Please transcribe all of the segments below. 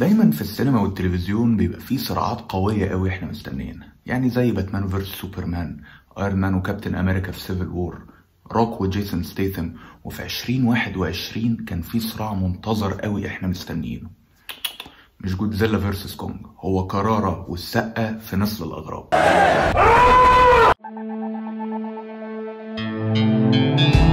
دايما في السينما والتلفزيون بيبقى فيه صراعات قوية قوي إحنا مستنيينها يعني زي باتمان versus سوبرمان ايرون مان وكابتن أمريكا في Civil War روك وجيسون ستيثم وفي 2021 كان في صراع منتظر قوي إحنا مستنيينه. مش جودزيلا versus كونج هو كرارة والسقة في نسل الأغراب.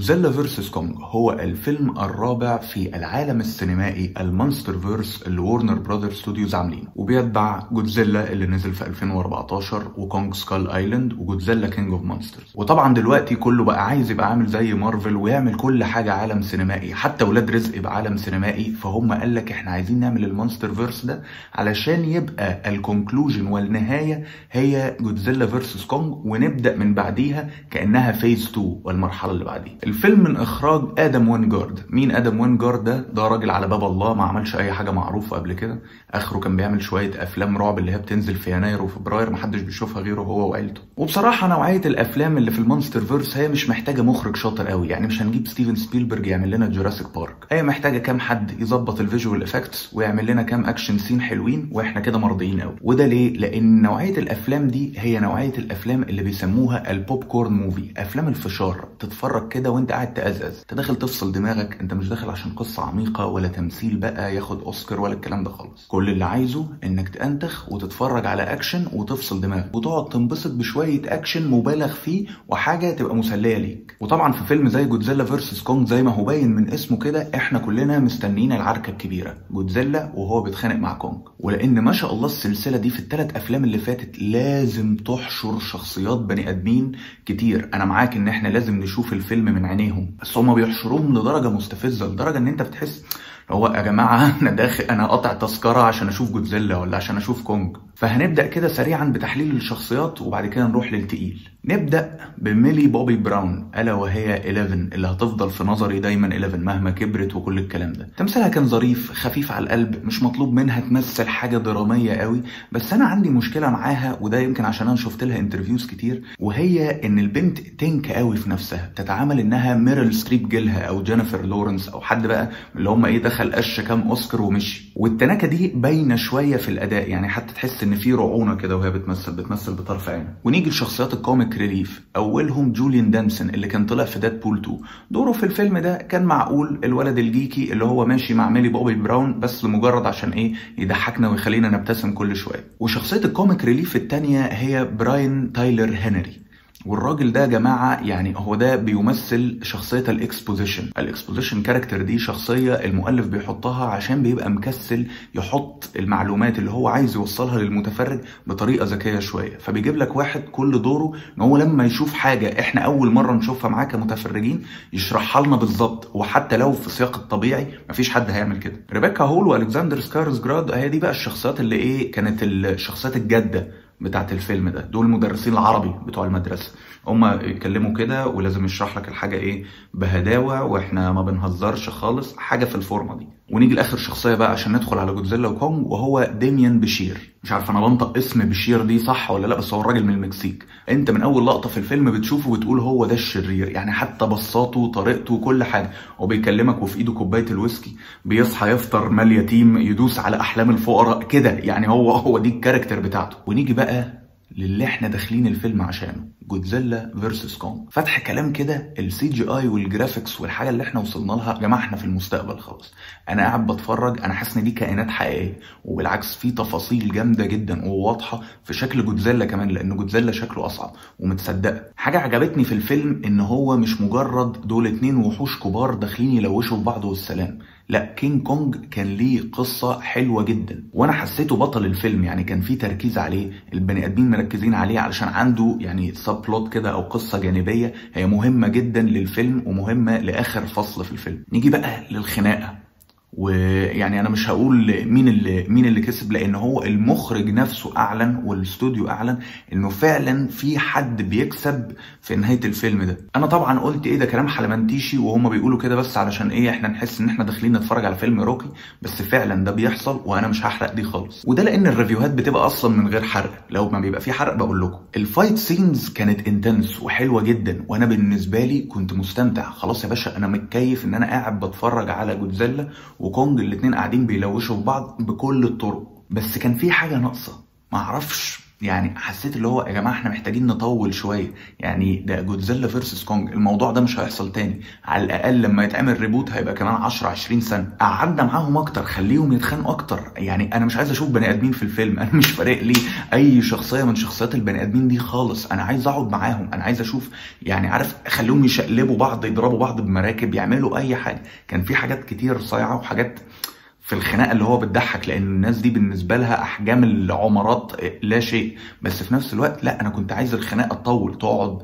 Godzilla versus Kong هو الفيلم الرابع في العالم السينمائي ال MonsterVerse اللي Warner Brothers Studios عاملينه. وبيتبع جودزيلا اللي نزل في 2014 و Kong Skull Island و Godzilla King of Monsters وطبعا دلوقتي كله بقى عايز يبقى عامل زي مارفل ويعمل كل حاجة عالم سينمائي. حتى ولاد رزق يبقى عالم سينمائي. فهم قال لك إحنا عايزين نعمل ال MonsterVerse ده علشان يبقى ال conclusion والنهاية هي Godzilla versus Kong ونبدأ من بعديها كأنها phase 2 والمرحلة اللي بعديها. الفيلم من إخراج آدم وينجارد. مين آدم وينجارد ده؟ ده راجل على باب الله ما عملش أي حاجة معروفة قبل كده. آخره كان بيعمل شوية أفلام رعب اللي هي بتنزل في يناير وفبراير محدش بيشوفها غيره هو وعيلته. وبصراحة نوعية الأفلام اللي في ال MonsterVerse هي مش محتاجة مخرج شاطر قوي. يعني مش هنجيب ستيفن سبيلبرج يعمل لنا Jurassic Park هي محتاجة كام حد يظبط ال visual effects ويعمل لنا كام action scene حلوين وإحنا كده مرضيين قوي. وده ليه؟ لأن نوعية الأفلام دي هي نوعية الأفلام اللي بيسموها ال popcorn movie أفلام الفشار. تتفرج كده وانت قاعد تأزأز انت داخل تفصل دماغك انت مش داخل عشان قصة عميقة ولا تمثيل بقى ياخد أوسكار ولا الكلام ده خالص. كل اللي عايزه إنك تنتخ وتتفرج على أكشن وتفصل دماغك. وتقعد تنبسط بشوية أكشن مبالغ فيه وحاجة تبقى مسلية ليك. وطبعا في فيلم زي Godzilla versus Kong زي ما هو باين من اسمه كده إحنا كلنا مستنيين العركة الكبيرة. جودزيلا وهو بيتخانق مع كونج ولأن ما شاء الله السلسلة دي في الثلاث أفلام اللي فاتت لازم تحشر شخصيات بني آدمين كتير. أنا معاك إن إحنا لازم نشوف الفيلم من عينيهم. بس هما بيحشروهم لدرجة مستفزة لدرجة إن أنت بتحس هو يا جماعة أنا داخل أنا قاطع تذكره عشان أشوف جودزيلا ولا عشان أشوف كونج. فهنبدأ كده سريعا بتحليل الشخصيات وبعد كده نروح للتقيل. نبدأ بميلي بوبي براون ألا وهي 11 اللي هتفضل في نظري دايما 11 مهما كبرت وكل الكلام ده. تمثيلها كان ظريف خفيف على القلب مش مطلوب منها تمثل حاجة درامية قوي بس أنا عندي مشكلة معاها وده يمكن عشان أنا شفت لها interviews كتير وهي إن البنت تنك قوي في نفسها تتعامل إنها ميرل ستريب جيلها أو جينيفر لورنس أو حد بقى اللي هم إيه قش كام أوسكار ومشي. والتناكة دي باينة شوية في الأداء يعني حتى تحس إن في رعونة كده وهي بتمثل بتمثل بطرف عينها ونيجي لشخصيات ال comic relief. أولهم جوليان دينيسون اللي كان طلع في Deadpool 2 دوره في الفيلم ده كان معقول. الولد ال geeky اللي هو ماشي مع ميلي بوبي براون بس لمجرد عشان إيه؟ يضحكنا ويخلينا نبتسم كل شوية. وشخصية ال comic relief الثانية هي براين تايلر هنري. والراجل ده يا جماعة يعني هو ده بيمثل شخصية ال exposition. ال exposition character دي شخصية المؤلف بيحطها عشان بيبقى مكسل يحط المعلومات اللي هو عايز يوصلها للمتفرج بطريقة ذكية شوية. فبيجيب لك واحد كل دوره إن هو لما يشوف حاجة إحنا أول مرة نشوفها معاه كمتفرجين يشرحها لنا بالظبط. وحتى لو في سياق الطبيعي مفيش حد هيعمل كده. ريبيكا هول والكسندر سكارسجراد هي دي بقى الشخصيات اللي إيه كانت الشخصيات الجادة. بتاعت الفيلم ده. دول مدرسين العربي بتوع المدرسة. هما يتكلموا كده ولازم يشرح لك الحاجة إيه بهداوة وإحنا ما بنهزرش خالص. حاجة في الفورمة دي. ونيجي لآخر شخصية بقى عشان ندخل على جودزيلا وكونج وهو ديميان بشير مش عارف أنا بنطق اسم بشير دي صح ولا لأ بس هو الراجل من المكسيك. أنت من أول لقطة في الفيلم بتشوفه بتقول هو ده الشرير يعني حتى بصاته وطريقته وكل حاجة. هو بيكلمك وفي إيده كوباية الويسكي بيصحى يفطر مال يتيم يدوس على أحلام الفقراء كده يعني هو هو دي ال character بتاعته. ونيجي بقى للي إحنا داخلين الفيلم عشانه. Godzilla versus Kong فتح كلام كده ال CGI وال graphics والحاجة اللي إحنا وصلنا لها. يا جماعة إحنا في المستقبل خلاص. أنا قاعد بتفرج أنا حاسس إن دي كائنات حقيقية. وبالعكس في تفاصيل جامدة جدا وواضحة في شكل جودزيلا كمان لأن جودزيلا شكله أصعب ومتصدقه حاجة عجبتني في الفيلم إن هو مش مجرد دول اتنين وحوش كبار داخلين يلوشوا في بعض والسلام. لا كينج كونج كان ليه قصة حلوة جدا. وأنا حسيته بطل الفيلم يعني كان في تركيز عليه البني آدمين مركزين عليه علشان عنده يعني subplot كده أو قصة جانبية. هي مهمة جدا للفيلم ومهمة لآخر فصل في الفيلم. نيجي بقى للخناقة. ويعني أنا مش هقول مين اللي مين اللي كسب لأن هو المخرج نفسه أعلن والاستوديو أعلن إنه فعلا في حد بيكسب في نهاية الفيلم ده. أنا طبعا قلت إيه ده كلام حلمنتيشي وهم بيقولوا كده بس علشان إيه إحنا نحس إن إحنا داخلين نتفرج على فيلم روكي بس فعلا ده بيحصل وأنا مش هحرق دي خالص. وده لأن ال reviewهات بتبقى أصلا من غير حرق. لو ما بيبقى في حرق بقول لكم. ال fight scenes كانت intense وحلوة جدا وأنا بالنسبة لي كنت مستمتع. خلاص يا باشا أنا متكيف إن أنا قاعد بتفرج على جودزيلا وكونج الاتنين قاعدين بيلوشوا في بعض بكل الطرق. بس كان في حاجة ناقصة. معرفش يعني حسيت اللي هو يا جماعة إحنا محتاجين نطول شوية. يعني ده Godzilla versus Kong الموضوع ده مش هيحصل تاني. على الأقل لما يتعمل reboot هيبقى كمان 10 20 سنة. قعدنا معاهم أكتر خليهم يتخانقوا أكتر. يعني أنا مش عايز أشوف بني آدمين في الفيلم. أنا مش فارق لي أي شخصية من شخصيات البني آدمين دي خالص. أنا عايز أقعد معاهم. أنا عايز أشوف يعني عارف خليهم يشقلبوا بعض يضربوا بعض بمراكب يعملوا أي حاجة. كان في حاجات كتير صايعة وحاجات في الخناقة اللي هو بتضحك لأن الناس دي بالنسبة لها أحجام العمارات لا شيء. بس في نفس الوقت لا أنا كنت عايز الخناقة تطول تقعد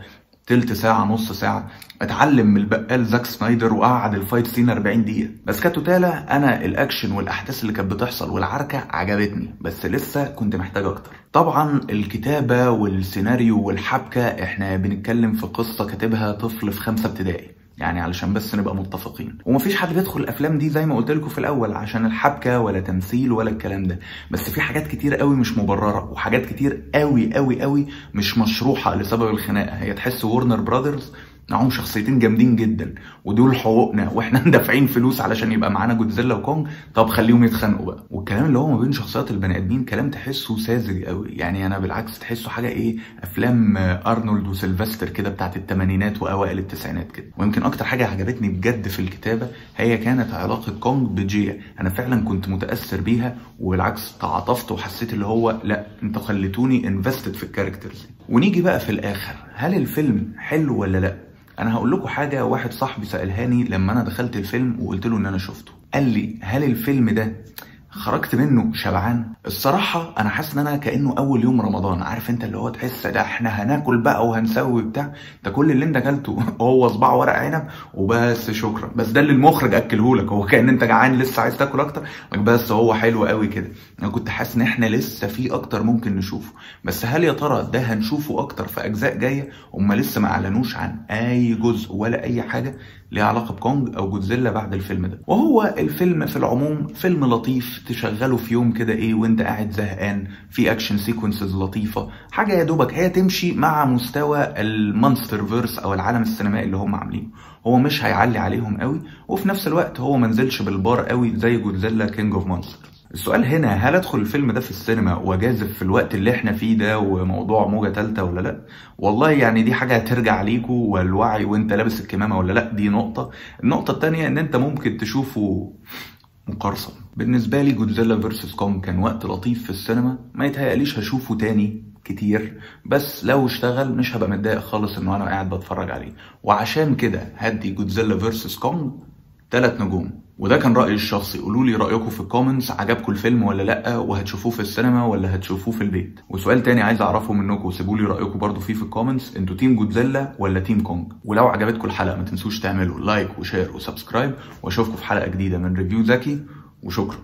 تلت ساعة نص ساعة. اتعلم من البقال زاك سنايدر وقعد ال fight scene 40 دقيقة. بس ك totally أنا الأكشن والأحداث اللي كانت بتحصل والعركة عجبتني بس لسه كنت محتاج أكتر. طبعا الكتابة والسيناريو والحبكة إحنا بنتكلم في قصة كاتبها طفل في خمسة ابتدائي. يعني علشان بس نبقى متفقين. ومفيش حد بيدخل الأفلام دي زي ما قلت لكم في الأول عشان الحبكة ولا تمثيل ولا الكلام ده. بس في حاجات كتير قوي مش مبررة وحاجات كتير قوي قوي قوي مش مشروحة لسبب الخناقة. هي تحس ورنر براذرز معاهم شخصيتين جامدين جدا ودول حقوقنا وإحنا دافعين فلوس علشان يبقى معانا جودزيلا وكونج طب خليهم يتخانقوا بقى. والكلام اللي هو ما بين شخصيات البني آدمين كلام تحسه ساذج قوي يعني أنا بالعكس تحسه حاجة إيه أفلام أرنولد وسيلفستر كده بتاعت الثمانينات وأوائل التسعينات كده. ويمكن أكتر حاجة عجبتني بجد في الكتابة هي كانت علاقة كونج بجيا. أنا فعلا كنت متأثر بيها وبالعكس تعاطفت وحسيت اللي هو لا أنتوا خليتوني invested في ال characters ونيجي بقى في الآخر هل الفيلم حلو ولا لا؟ أنا هقول لكم حاجة واحد صاحبي سألهاني لما أنا دخلت الفيلم وقلت له إن أنا شفته. قال لي هل الفيلم ده خرجت منه شبعان. الصراحة أنا حاسس إن أنا كأنه أول يوم رمضان. عارف أنت اللي هو تحس ده إحنا هناكل بقى وهنسوي بتاع. ده كل اللي أنت أكلته. هو صباع ورق عنب وبس شكرا. بس ده اللي المخرج أكله لك. هو كأن أنت جعان لسه عايز تاكل أكتر؟ بس هو حلو قوي كده. أنا كنت حاسس إن إحنا لسه في أكتر ممكن نشوفه. بس هل يا ترى ده هنشوفه أكتر في أجزاء جاية؟ هم لسه ما أعلنوش عن أي جزء ولا أي حاجة ليها علاقة بكونج أو جودزيلا بعد الفيلم ده. وهو الفيلم في العموم فيلم لطيف تشغله في يوم كده إيه وأنت قاعد زهقان في action sequences لطيفة. حاجة يا دوبك هي تمشي مع مستوى ال MonsterVerse أو العالم السينمائي اللي هم عاملينه. هو مش هيعلي عليهم قوي وفي نفس الوقت هو منزلش بالبار قوي زي Godzilla King of Monsters السؤال هنا هل أدخل الفيلم ده في السينما وأجازف في الوقت اللي إحنا فيه ده وموضوع موجة ثالثه ولا لأ؟ والله يعني دي حاجة هترجع ليكوا والوعي وأنت لابس الكمامة ولا لأ؟ دي نقطة. النقطة الثانية إن أنت ممكن تشوفه مقرصن بالنسبة لي Godzilla Versus Kong كان وقت لطيف في السينما. ما يتهيأليش هشوفه تاني كتير. بس لو اشتغل مش هبقى متضايق خالص إنه أنا قاعد بتفرج عليه. وعشان كده هدي Godzilla Versus Kong ثلاث نجوم. وده كان رأيي الشخصي. قولوا لي رأيكم في ال comments عجبكم الفيلم ولا لأ؟ وهتشوفوه في السينما ولا هتشوفوه في البيت؟ وسؤال تاني عايز أعرفه منكم. سيبوا لي رأيكم برضو فيه في ال comments أنتوا team جودزيلا ولا team كونج ولو عجبتكم الحلقة ما تنسوش تعملوا like و share و subscribe وأشوفكم في حلقة جديدة من review ذكي وشكرا.